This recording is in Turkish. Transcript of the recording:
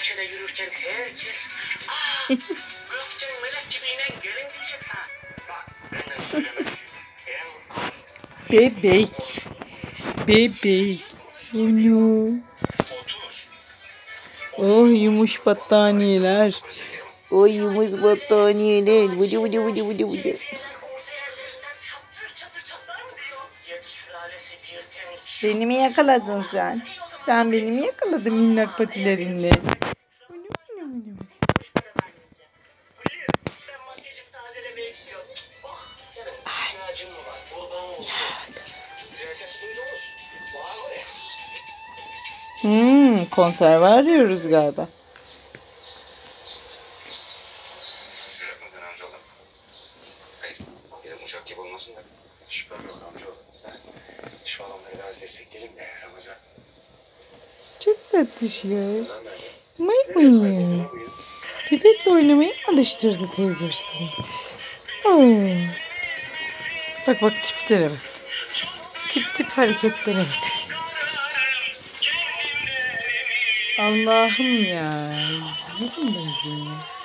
ilçede yürürken herkes aa gökten melek gibi inen gelin diyecek sana. Bak benden söylemesi. En az Bebek. Bebek. 30. Oh yumuş battaniyeler. O yumuş battaniyeler. Vıdı vıdı vıdı vıdı vıdı. Beni mi yakaladın sen? Sen beni mi yakaladın minnak patilerinle? İhtiyacım mı var? Kurban olsun. Güzel ses duydunuz. Bana göre. Hmm, konserve arıyoruz galiba. Uçak gibi olmasın da. Şüphem yok amcaoğlu. Ben şu adamları biraz destekleyelim de Ramazan. Çok tatlış ya. Ramazan nerede? May mı? Bebekle oynamayı mı alıştırdı teyze seni? Bak bak tiplere bak. Tip tip hareketlere bak. Allah'ım ya. Yerim ben seni.